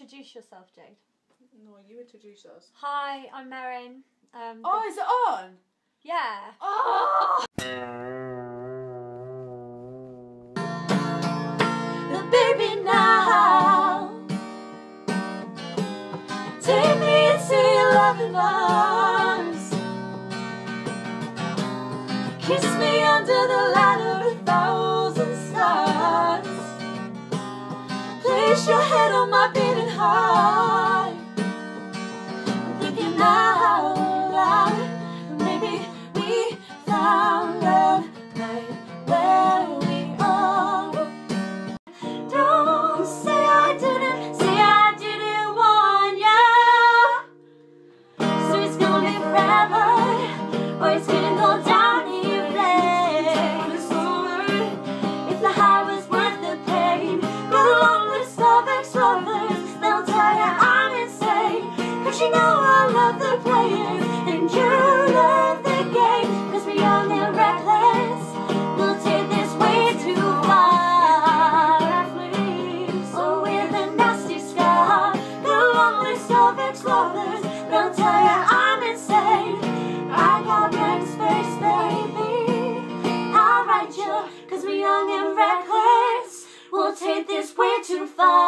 introduce yourself, Jade? No, you introduce us. Hi, I'm Meryn. Um, Oh, is it on? yeah. Oh! The baby now. Take me into your loving arms. Kiss me under the light of a thousand stars. Place your head on my beating I'm thinking out loud. Maybe we found love right where we are. Don't say I didn't, say I didn't you. So it's gonna be forever, or it's gonna go down the worth the pain. Go along with some you know I love the playing, and you love the game. Cause we're young and reckless, we'll take this way too far. So with a nasty scar, along with some ex-lovers, they'll tell you I'm insane. I got blank space, baby. I'll write you, cause we're young and reckless. We'll take this way too far,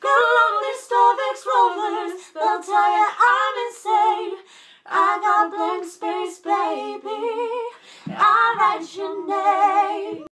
columnist of ex-rollers, they'll tell you I'm insane. I got blank space, baby. I write your name.